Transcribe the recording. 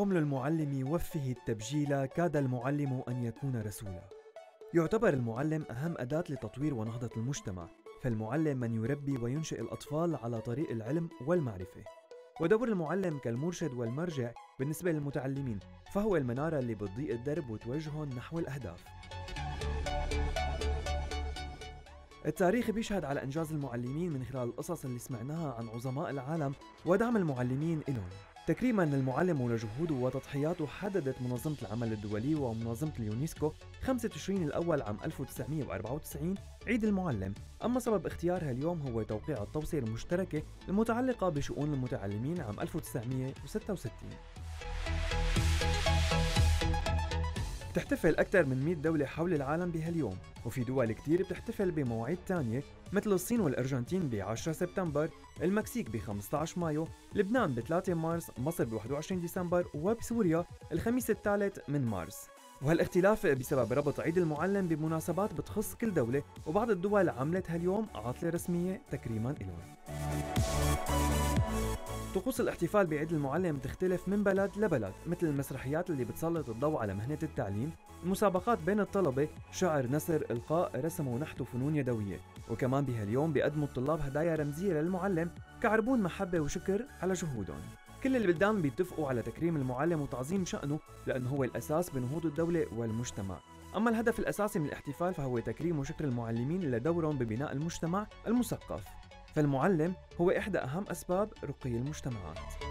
حمل المعلم يوفه التبجيل كاد المعلم أن يكون رسولا. يعتبر المعلم أهم أداة لتطوير ونهضة المجتمع فالمعلم من يربي وينشئ الأطفال على طريق العلم والمعرفة. ودور المعلم كالمرشد والمرجع بالنسبة للمتعلمين فهو المنارة اللي بتضيء الدرب وتوجههم نحو الأهداف. التاريخ بيشهد على إنجاز المعلمين من خلال القصص اللي سمعناها عن عظماء العالم ودعم المعلمين إلهم. تكريما للمعلم ولجهوده وتضحياته حددت منظمة العمل الدولي ومنظمة اليونسكو 5 تشرين الأول عام 1994 عيد المعلم. أما سبب اختيارها اليوم هو توقيع التوصية المشتركة المتعلقة بشؤون المتعلمين عام 1966 بتحتفل أكثر من 100 دولة حول العالم بهاليوم وفي دول كتير بتحتفل بمواعيد تانية مثل الصين والأرجنتين ب 10 سبتمبر المكسيك ب 15 مايو لبنان ب 3 مارس مصر ب 21 ديسمبر وبسوريا الخميس الثالث من مارس. وهالاختلاف بسبب ربط عيد المعلم بمناسبات بتخص كل دولة وبعض الدول عملت هاليوم عاطلة رسمية تكريما لهم طقوس الاحتفال بعيد المعلم تختلف من بلد لبلد مثل المسرحيات اللي بتسلط الضوء على مهنة التعليم المسابقات بين الطلبة شعر نثر إلقاء رسم ونحت وفنون يدوية. وكمان بهاليوم بيقدموا الطلاب هدايا رمزية للمعلم كعربون محبة وشكر على جهودهم كل البلدان بيتفقوا على تكريم المعلم وتعظيم شأنه لأنه هو الأساس بنهوض الدولة والمجتمع. أما الهدف الأساسي من الاحتفال فهو تكريم وشكر المعلمين لدورهم ببناء المجتمع المثقف. فالمعلم هو إحدى أهم أسباب رقي المجتمعات.